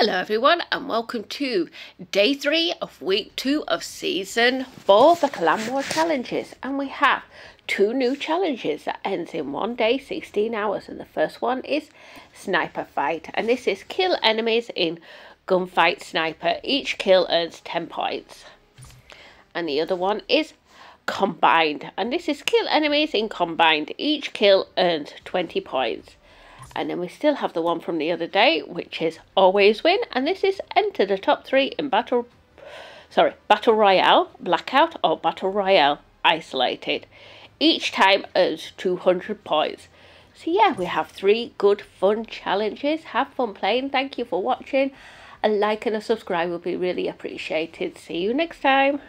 Hello everyone and welcome to day three of week two of season four the War challenges. And we have two new challenges that ends in one day 16 hours. And the first one is sniper fight. And this is kill enemies in gunfight sniper. Each kill earns 10 points. And the other one is combined. And this is kill enemies in combined. Each kill earns 20 points and then we still have the one from the other day, which is always win. And this is enter the top three in battle, sorry, battle royale, blackout, or battle royale isolated. Each time earns 200 points. So yeah, we have three good fun challenges. Have fun playing. Thank you for watching. A like and a subscribe would be really appreciated. See you next time.